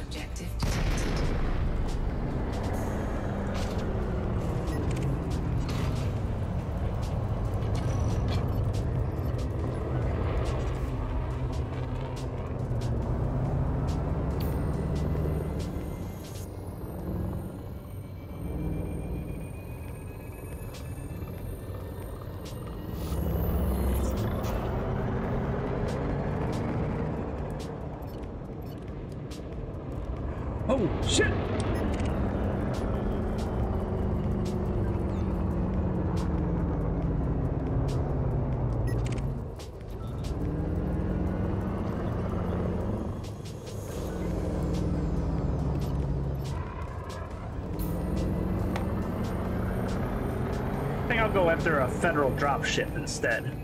objective. After a federal dropship instead.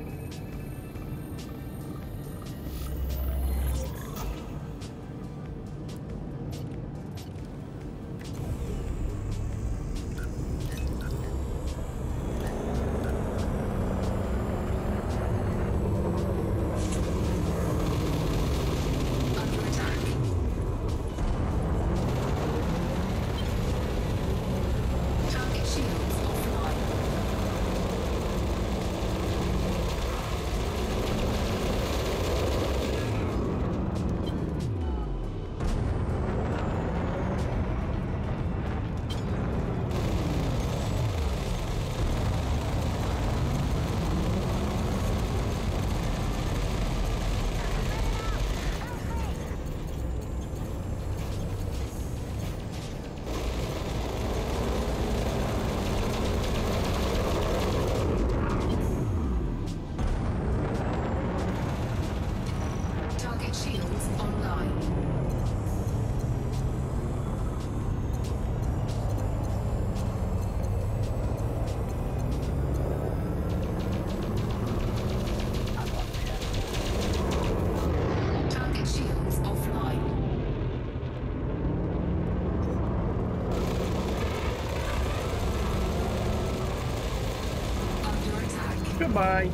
Goodbye.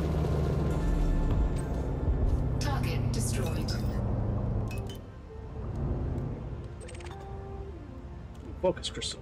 Target destroyed. Focus crystal.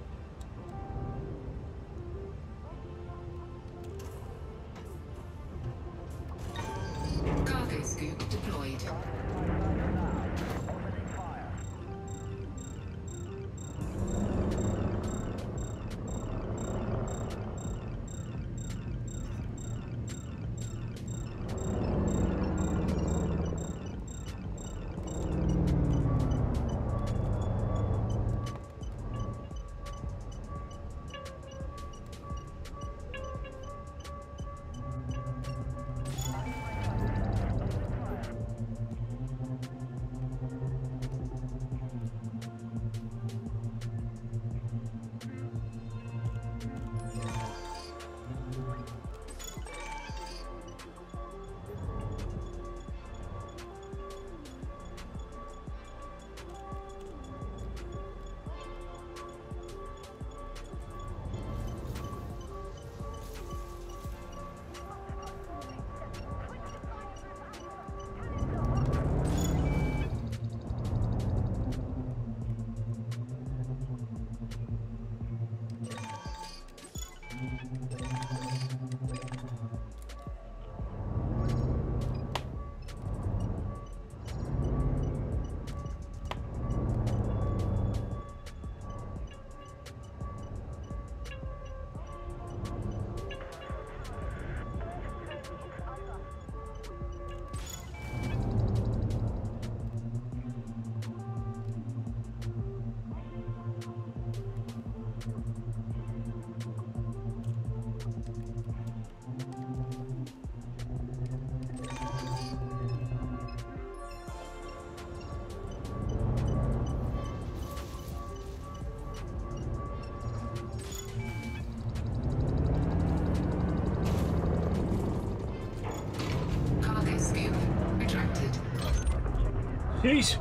Jeez.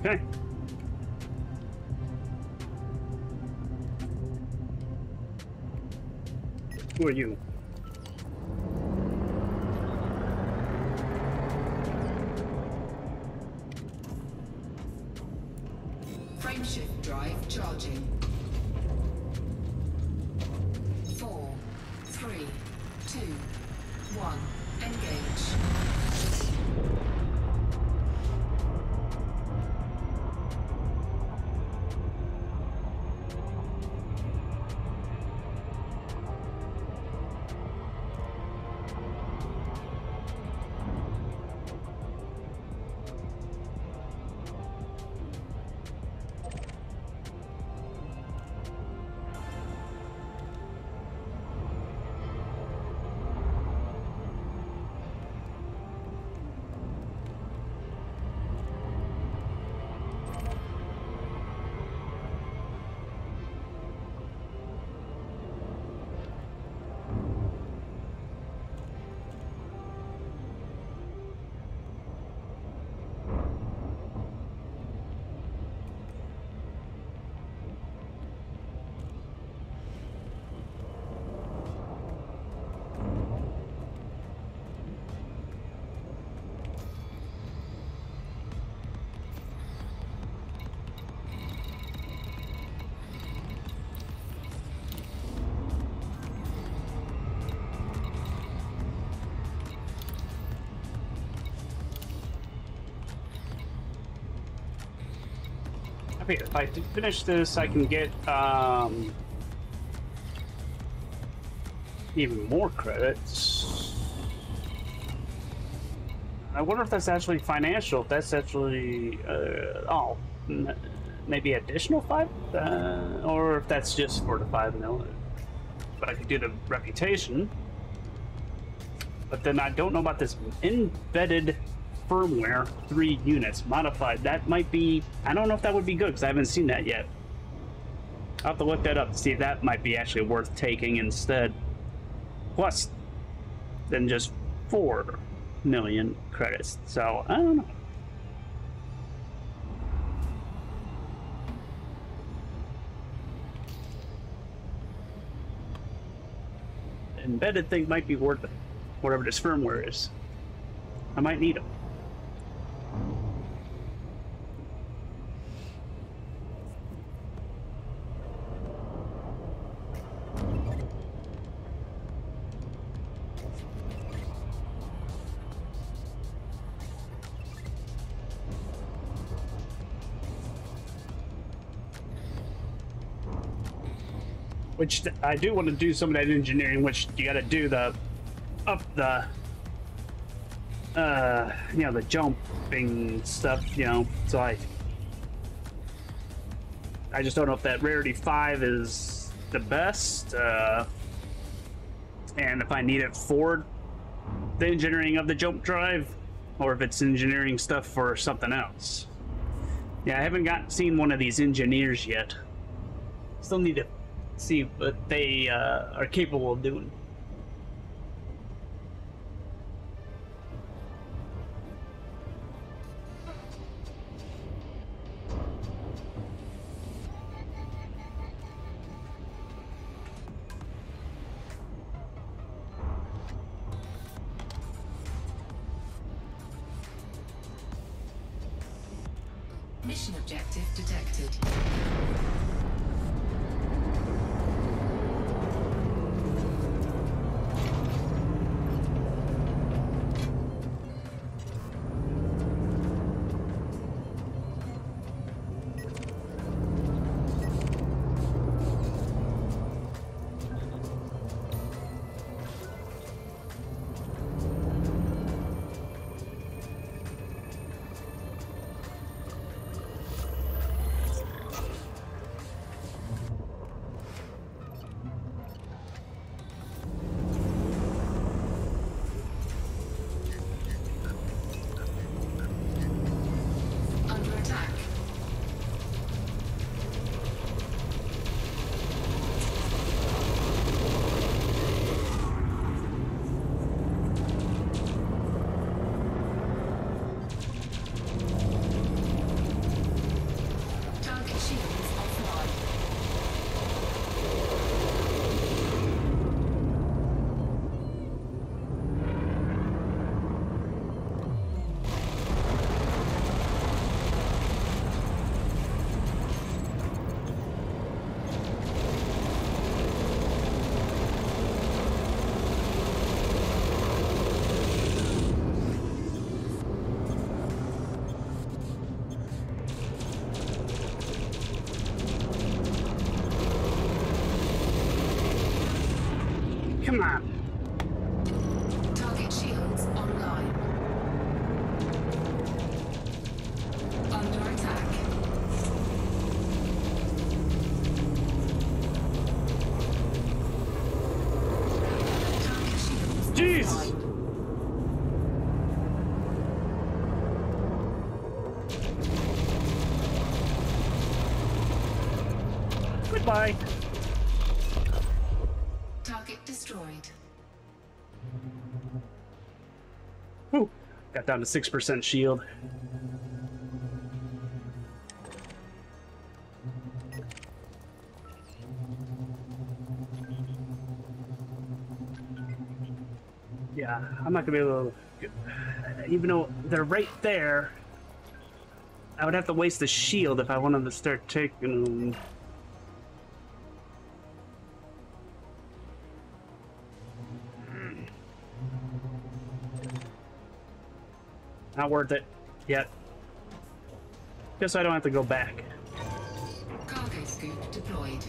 Okay. Who are you? If I finish this, I can get um, even more credits. I wonder if that's actually financial. If that's actually uh, oh, maybe additional five, uh, or if that's just for the five mil. But I could do the reputation. But then I don't know about this embedded firmware three units modified. That might be. I don't know if that would be good because I haven't seen that yet. I'll have to look that up to see if that might be actually worth taking instead. Plus, than just four million credits. So I don't know. Embedded thing might be worth it. Whatever this firmware is. I might need them. Which I do want to do some of that engineering, which you got to do the up the uh you know the jumping stuff you know so i i just don't know if that rarity 5 is the best uh and if i need it for the engineering of the jump drive or if it's engineering stuff for something else. Yeah i haven't got seen one of these engineers yet. Still need to see what they uh, are capable of doing Goodbye. Target destroyed. Whew. Got down to 6% shield. Yeah, I'm not gonna be able to. Even though they're right there, I would have to waste the shield if I wanted to start taking them. Not worth it yet. Guess I don't have to go back. Cargo scoop deployed.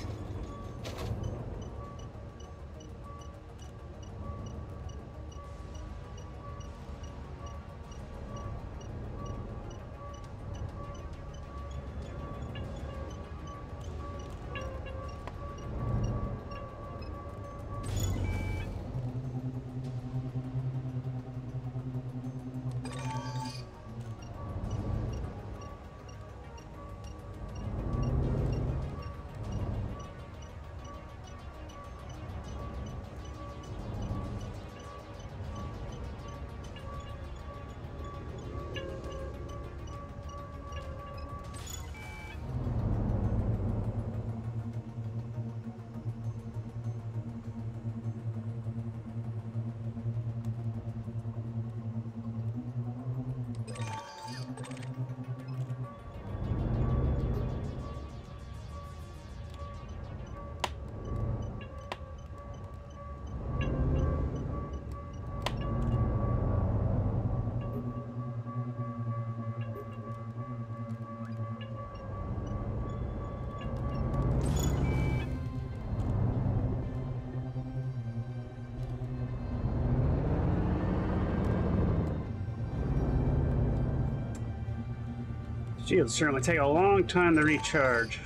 Shields certainly take a long time to recharge.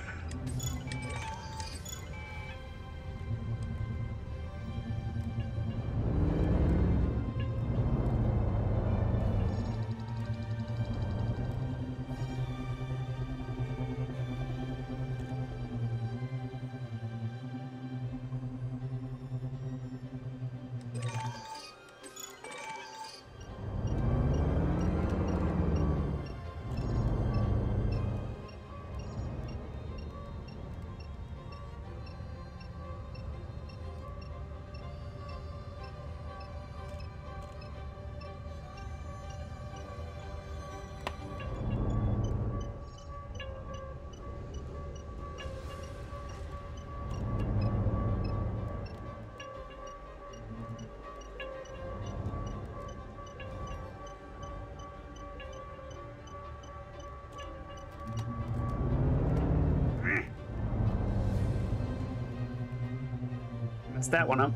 That one up.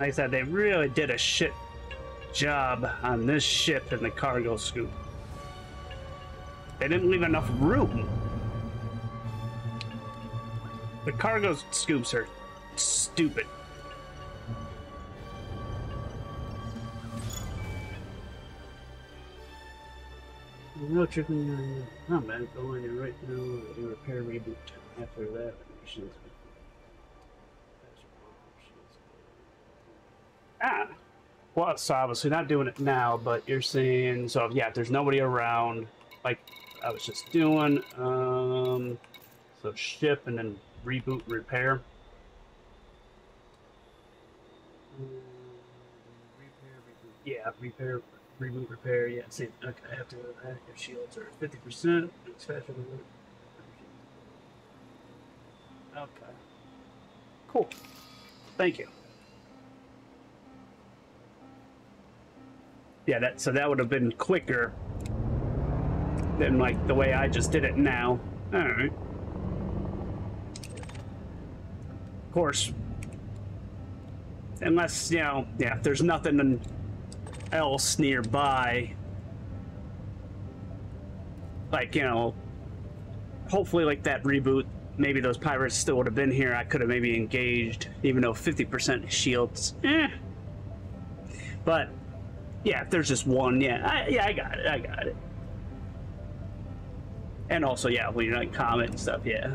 Like I said, they really did a shit job on this ship and the cargo scoop. They didn't leave enough room. The cargo scoops are stupid. No tripping. I'm back going in right now. Do repair reboot. After that, missions. Ah. Well, so obviously not doing it now, but you're saying so. Yeah, if there's nobody around, like I was just doing. Um, so ship and then reboot repair. Yeah, repair. Reboot repair, yeah, see, okay, I have to go. Your shields are 50%. Expect for the Okay. Cool. Thank you. Yeah, that so that would have been quicker than like the way I just did it now. Alright. Of course. Unless, you know, yeah, if there's nothing else nearby. Like, you know, hopefully like that reboot, maybe those pirates still would have been here. I could have maybe engaged, even though 50% shields. Eh. But yeah, if there's just one, yeah, I, yeah, I got it, I got it. And also, yeah, when you're like comment and stuff, yeah.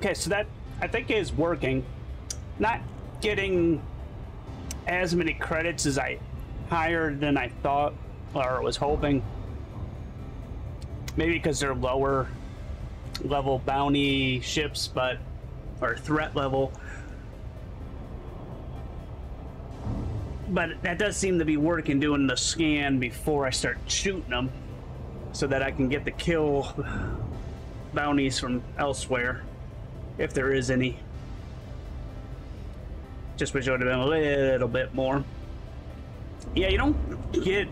Okay, so that I think is working. Not getting as many credits as I higher than I thought or was hoping. Maybe because they're lower level bounty ships, but or threat level. But that does seem to be working doing the scan before I start shooting them so that I can get the kill bounties from elsewhere if there is any. Just wish it would have been a little bit more. Yeah, you don't get.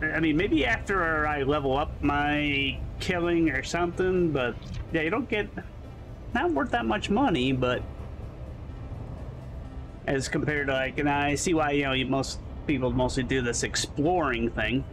I mean, maybe after I level up my killing or something, but yeah, you don't get. Not worth that much money, but as compared to like, and I see why you know you most people mostly do this exploring thing.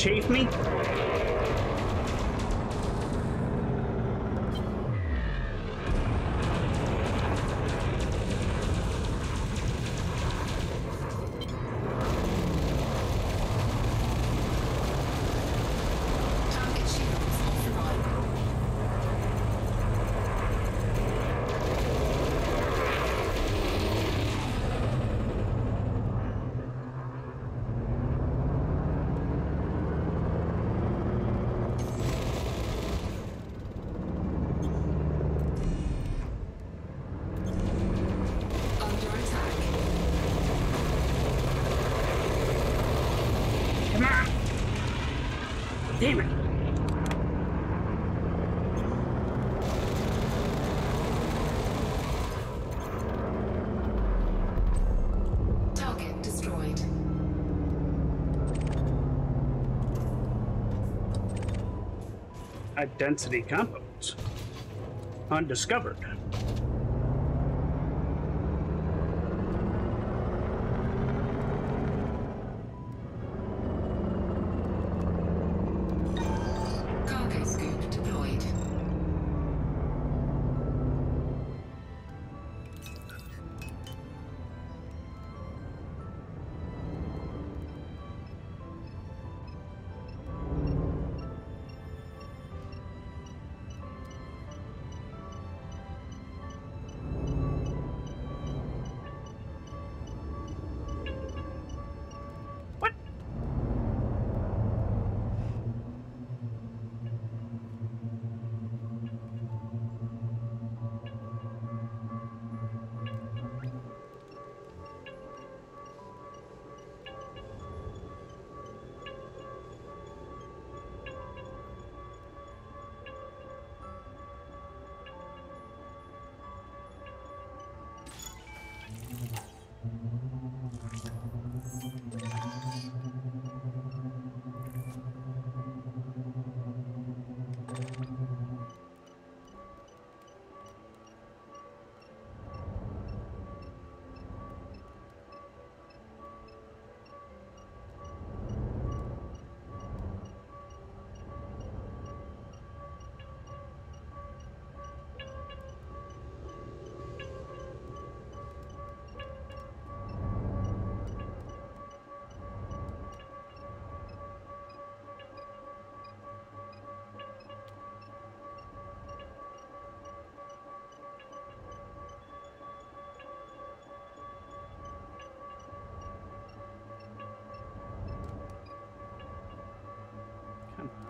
Chafe me? Target shields offline. High density compounds. Undiscovered.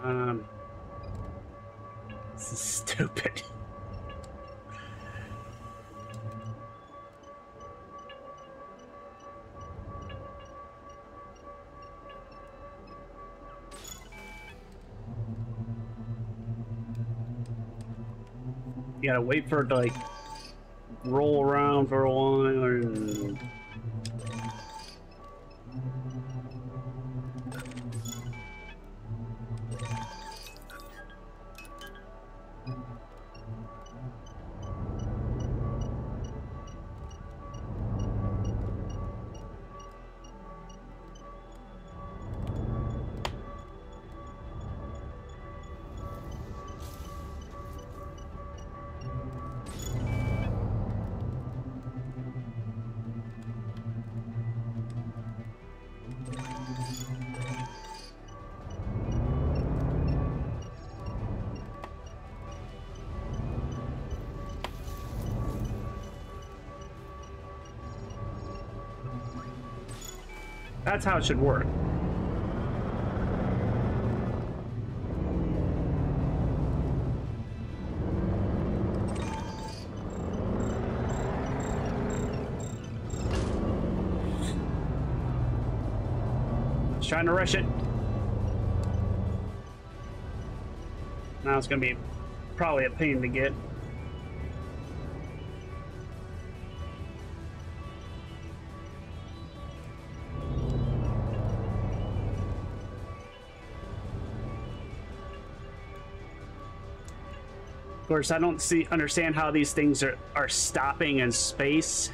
On. This is stupid. You gotta wait for it to like roll around for a while and That's how it should work. Trying to rush it. Now it's gonna be probably a pain to get. Course, I don't see understand how these things are, are stopping in space.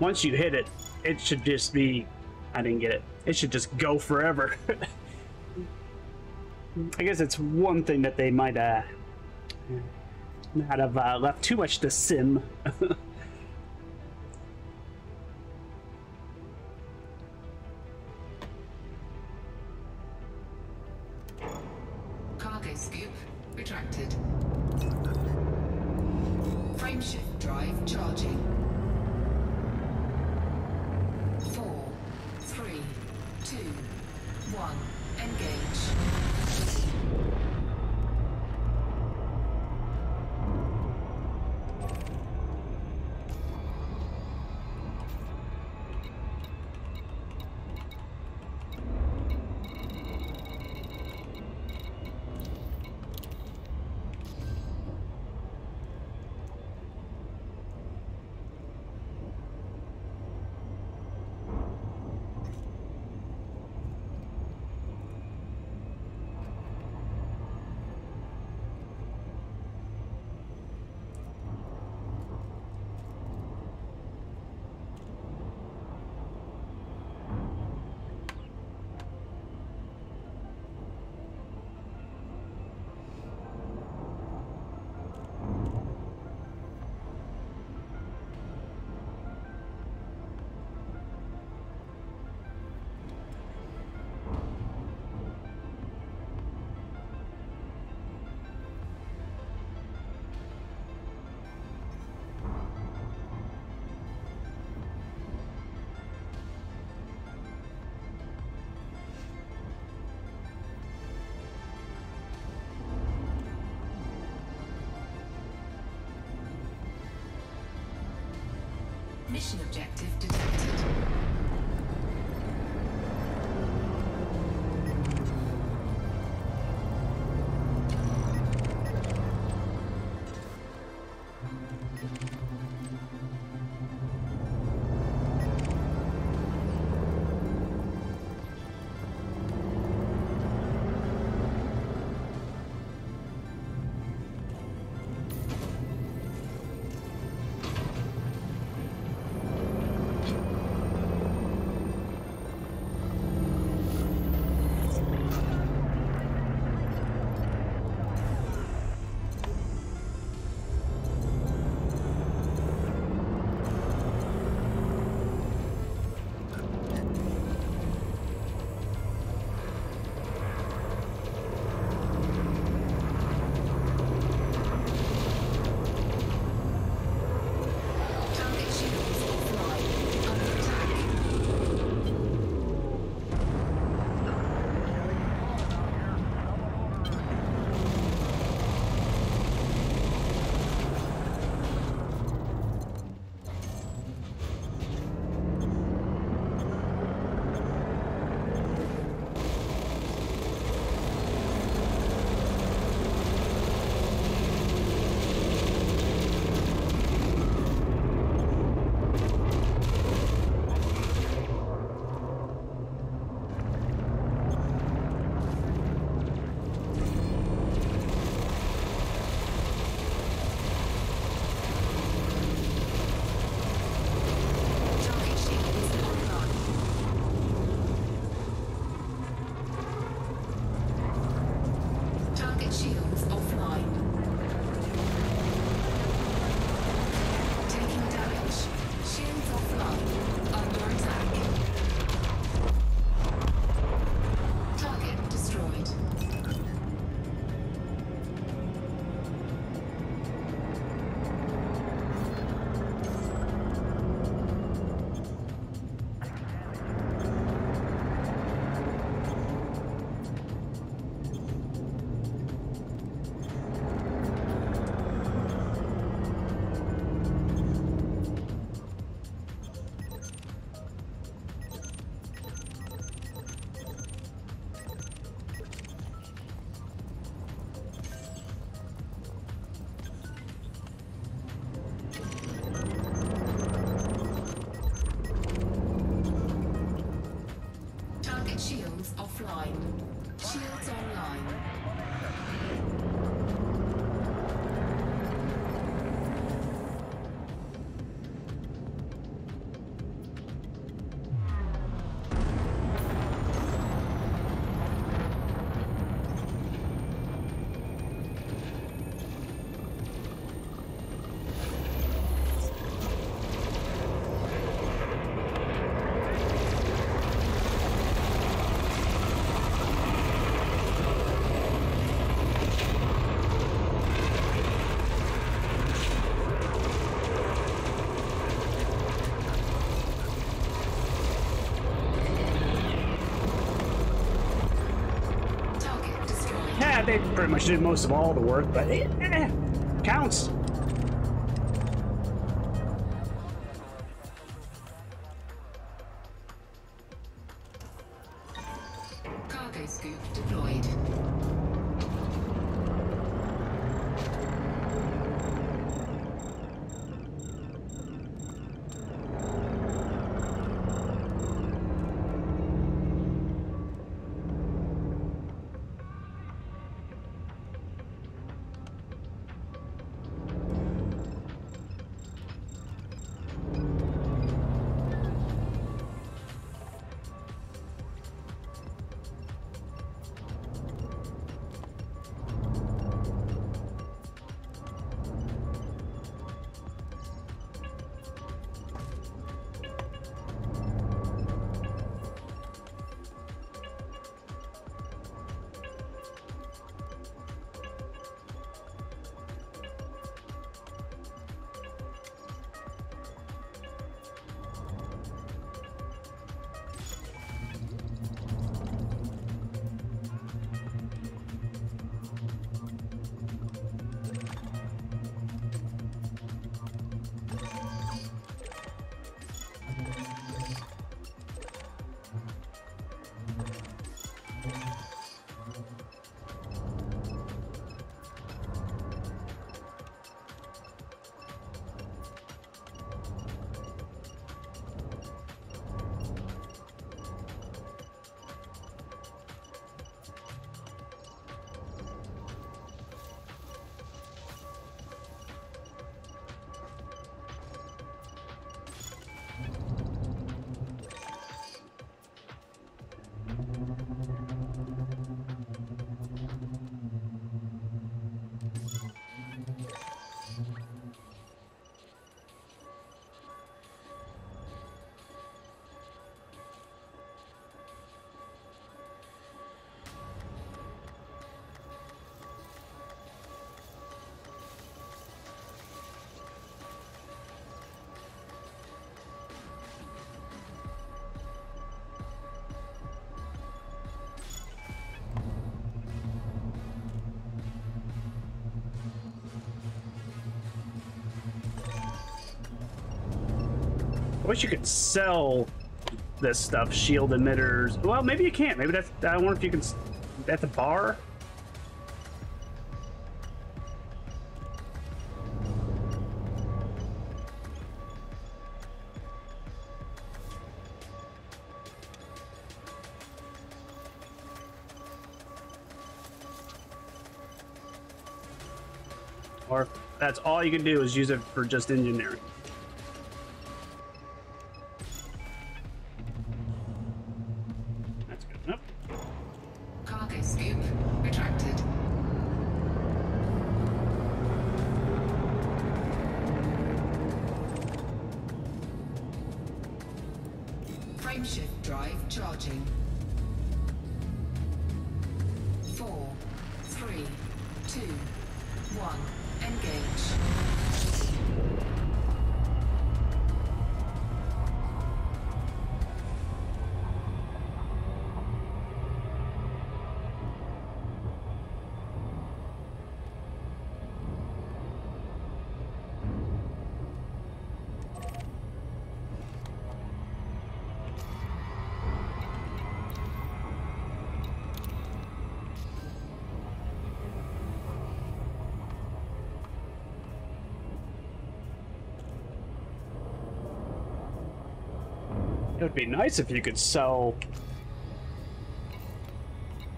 Once you hit it, it should just be I didn't get it. It should just go forever. I guess it's one thing that they might uh not have uh, left too much to sim. Cargo scoop retracted. Frameshift drive charging. Engage. Mission objective detected. They pretty much did most of all the work, but it eh, counts. Wish you could sell this stuff, shield emitters. Well, maybe you can't. Maybe that's. I wonder if you can at the bar. Or that's all you can do is use it for just engineering. It would be nice if you could sell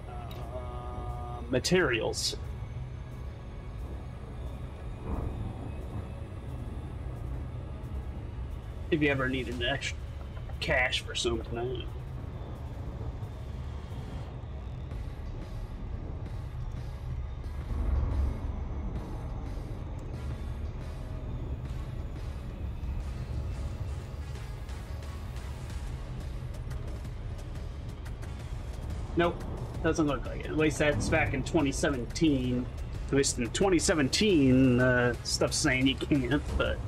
uh, materials. If you ever needed extra cash for something. Doesn't look like it. At least that's back in 2017. At least in 2017, uh, stuff's saying you can't, but.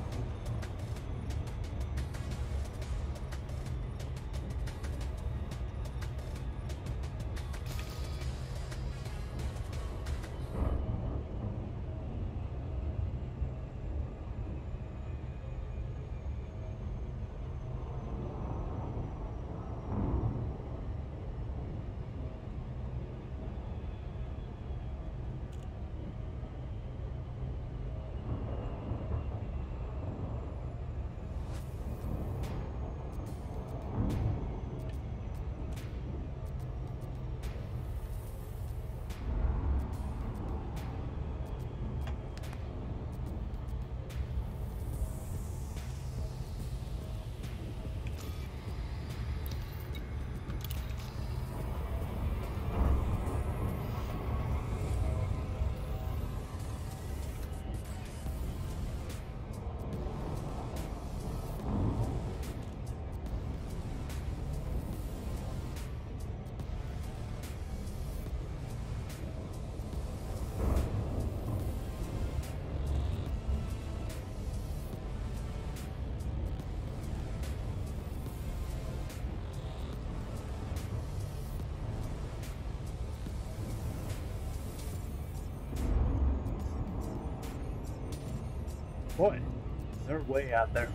Boy, they're way out there.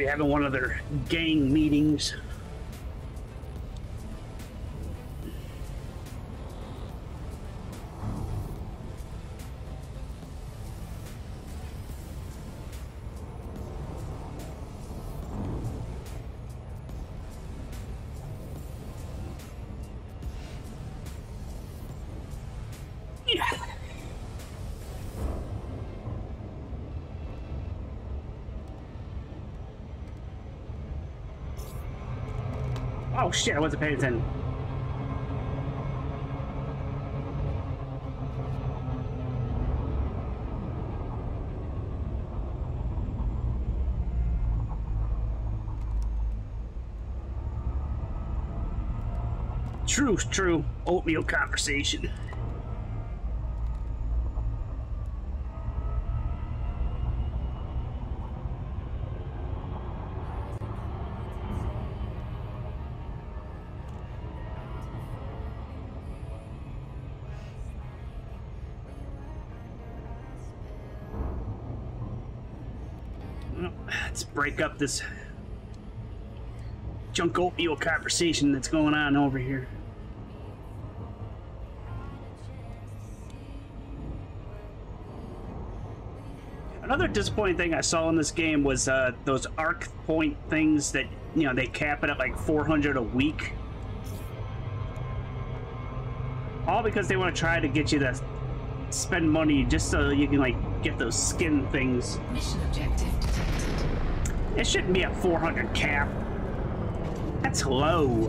Be having one of their gang meetings. Oh shit, I wasn't paying attention. True, true. Oatmeal conversation. Break up this junk oatmeal conversation that's going on over here. Another disappointing thing I saw in this game was uh, those Arx point things that, you know, they cap it at like 400 a week. All because they want to try to get you to spend money just so you can, like, get those skin things. Mission objective detected. It shouldn't be a 400 cap. That's low.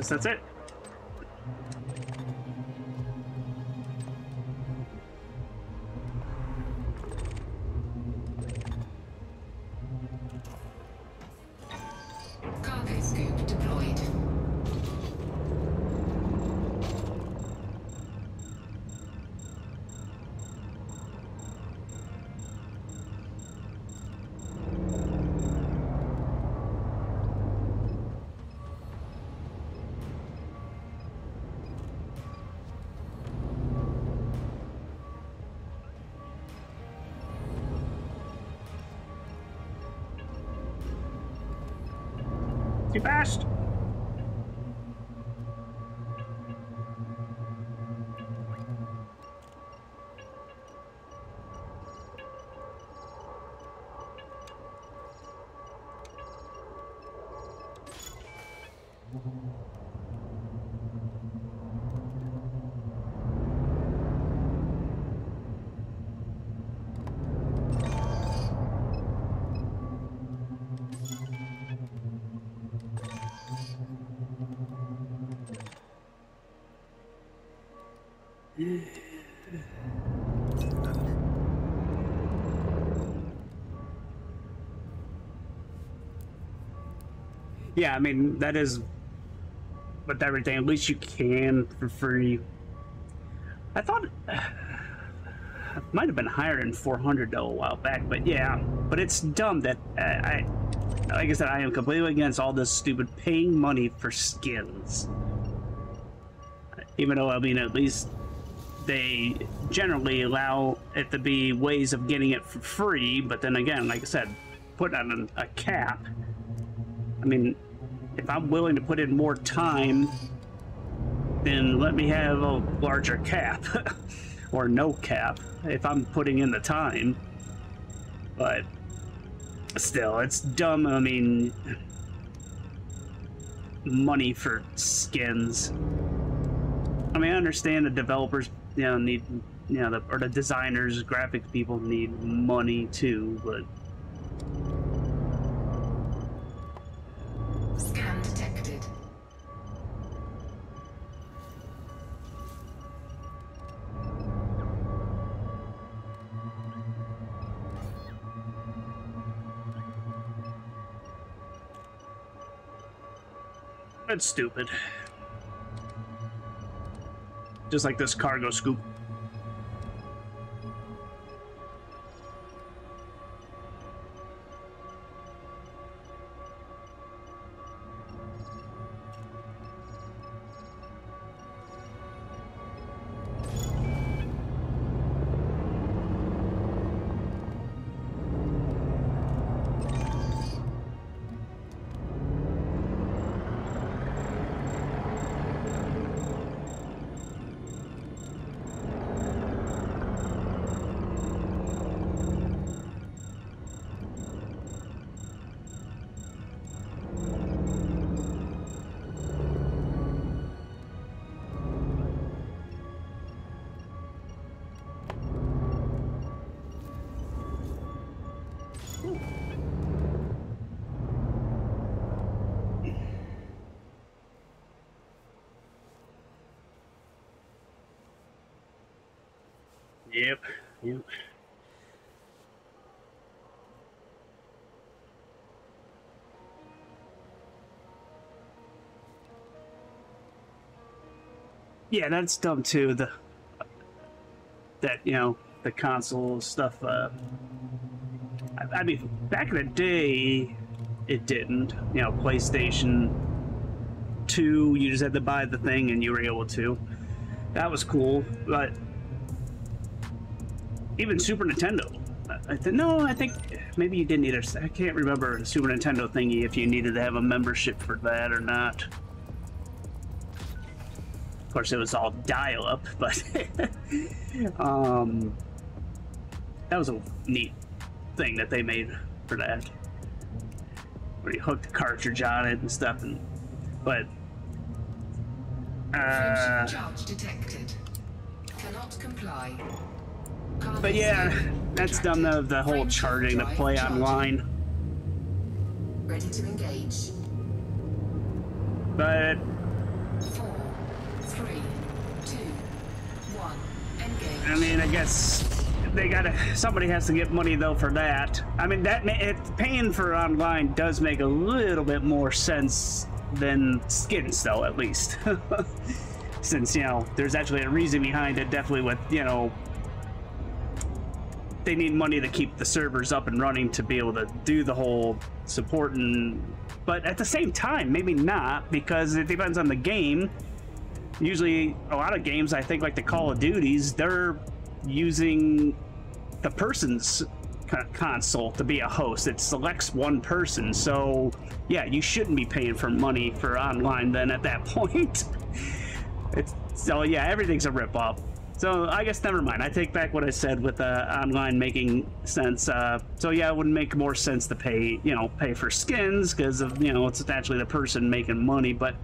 Guess that's it. Yeah, I mean that is with everything. At least you can for free. I thought it might have been higher than 400 though a while back, but yeah. But it's dumb that uh, I, like I said, I am completely against all this stupid paying money for skins. Even though I mean, at least they generally allow it to be ways of getting it for free. But then again, like I said, put on a cap. I mean, if I'm willing to put in more time, then let me have a larger cap or no cap if I'm putting in the time. But still, it's dumb. I mean, money for skins. I mean, I understand the developers, you know, need, you know, the, or the designers, graphic people need money too, but That's stupid. Just like this cargo scoop. Yeah, that's dumb too. The that you know the console stuff. Uh, I, I mean, back in the day, it didn't. You know, PlayStation Two, you just had to buy the thing and you were able to. That was cool, but even Super Nintendo. I th- no, I think maybe you didn't need a. I can't remember the Super Nintendo thingy if you needed to have a membership for that or not. Of course, it was all dial-up, but um, that was a neat thing that they made for that, where you hook the cartridge on it and stuff. And but uh, charge detected. Cannot comply. But yeah, that's done The, the whole charging to play charging. online, Ready to engage. but Four, three, two, one. Engage. I mean, I guess they gotta. Somebody has to get money though for that. I mean, that it, paying for online does make a little bit more sense than skins, though. At least, since you know, there's actually a reason behind it. Definitely with you know, they need money to keep the servers up and running to be able to do the whole support and. But at the same time, maybe not because it depends on the game usually a lot of games i think like the call of duties they're using the person's console to be a host. It selects one person so yeah you shouldn't be paying for money for online then at that point. It's so yeah everything's a rip-off. So i guess never mind. I take back what i said with uh, online making sense uh, so yeah it would make more sense to pay you know pay for skins because of you know it's actually the person making money but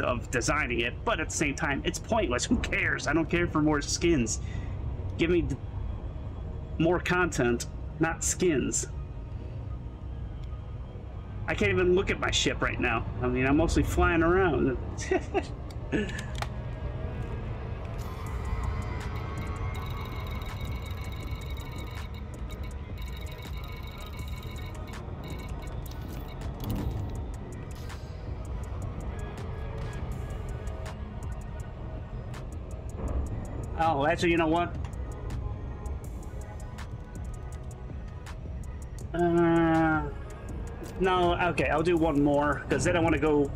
of designing it, but at the same time, it's pointless. Who cares? I don't care for more skins. Give me more content, not skins. I can't even look at my ship right now. I mean, I'm mostly flying around. actually, you know what? Uh, no, okay, I'll do one more because then I want to go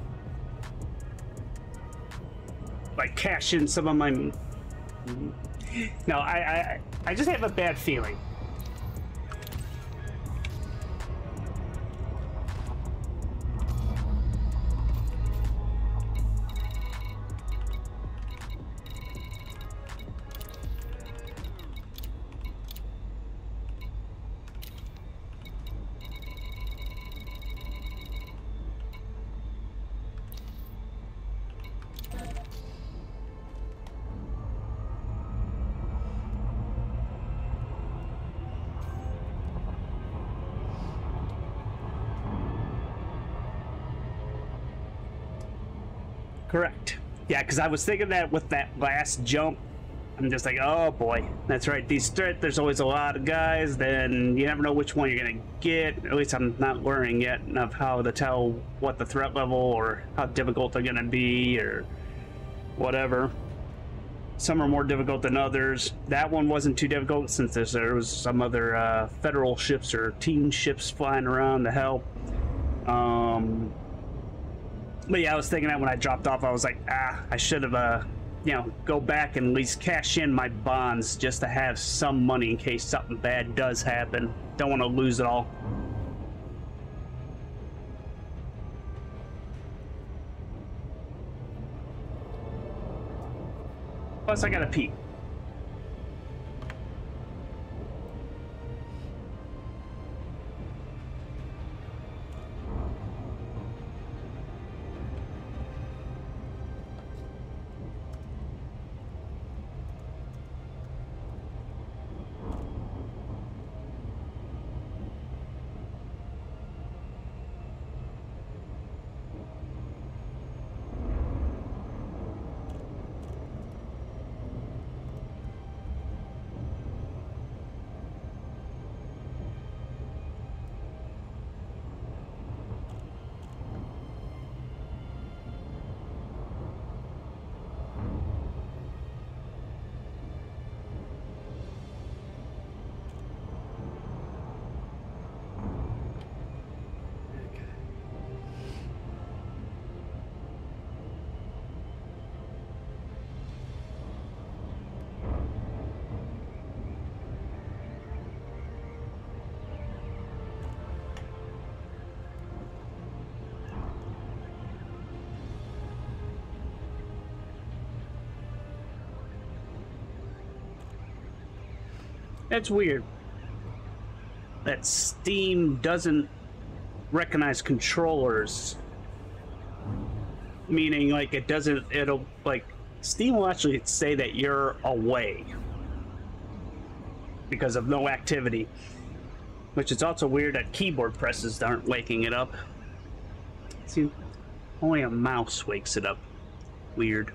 like cash in some of my. No, I, I, I just have a bad feeling. Yeah, because I was thinking that with that last jump, I'm just like, oh boy, that's right. These threat, there's always a lot of guys. Then you never know which one you're gonna get. At least I'm not learning yet of how to tell what the threat level or how difficult they're gonna be or whatever. Some are more difficult than others. That one wasn't too difficult since there was some other uh, federal ships or team ships flying around to help. Um, but yeah, I was thinking that when I dropped off, I was like, ah, I should have, uh, you know, go back and at least cash in my bonds just to have some money in case something bad does happen. Don't want to lose it all. Plus, I gotta pee. That's weird. That Steam doesn't recognize controllers. Meaning, like, it doesn't, it'll, like, Steam will actually say that you're away because of no activity. Which is also weird that keyboard presses aren't waking it up. See, only a mouse wakes it up. Weird.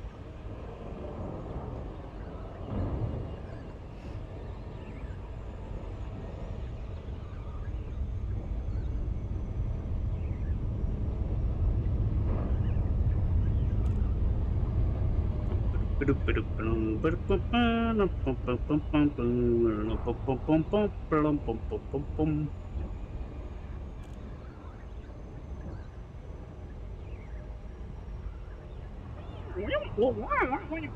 Delay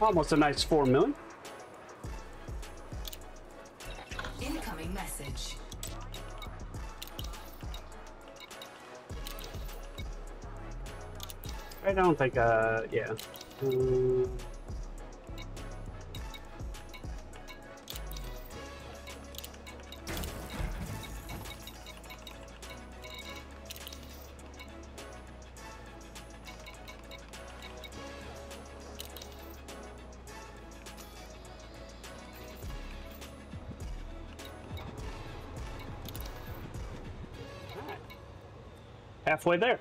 Almost a nice four million. Incoming message. I don't think, uh, yeah. Mm, halfway there.